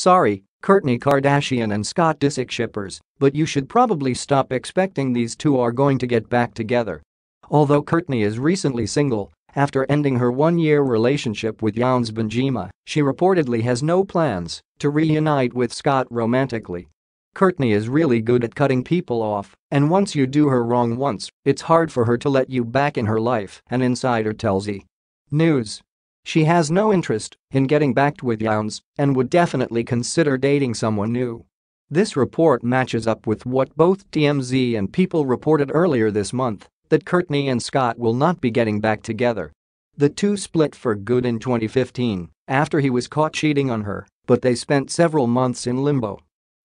Sorry, Kourtney Kardashian and Scott Disick shippers, but you should probably stop expecting these two are going to get back together. Although Kourtney is recently single, after ending her one-year relationship with Younes Bendjima, she reportedly has no plans to reunite with Scott romantically. Kourtney is really good at cutting people off, and once you do her wrong once, it's hard for her to let you back in her life, an insider tells E! News. She has no interest in getting back with Younes and would definitely consider dating someone new. This report matches up with what both TMZ and People reported earlier this month that Kourtney and Scott will not be getting back together. The two split for good in 2015 after he was caught cheating on her, but they spent several months in limbo.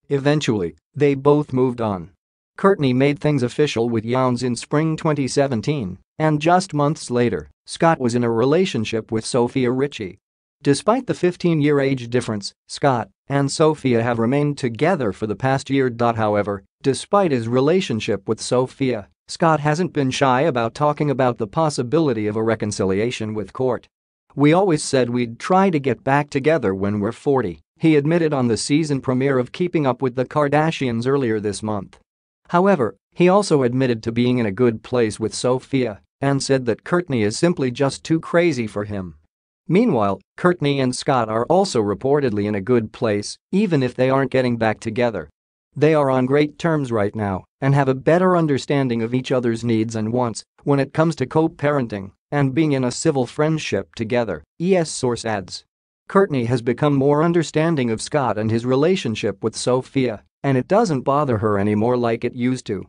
Eventually, they both moved on. Kourtney made things official with Younes in spring 2017, and just months later, Scott was in a relationship with Sofia Richie. Despite the 15-year age difference, Scott and Sofia have remained together for the past year. However, despite his relationship with Sofia, Scott hasn't been shy about talking about the possibility of a reconciliation with Kourt. We always said we'd try to get back together when we're 40, he admitted on the season premiere of Keeping Up with the Kardashians earlier this month. However, he also admitted to being in a good place with Sofia and said that Kourtney is simply just too crazy for him. Meanwhile, Kourtney and Scott are also reportedly in a good place, even if they aren't getting back together. They are on great terms right now and have a better understanding of each other's needs and wants when it comes to co-parenting and being in a civil friendship together, ES source adds. Kourtney has become more understanding of Scott and his relationship with Sofia, and it doesn't bother her anymore like it used to.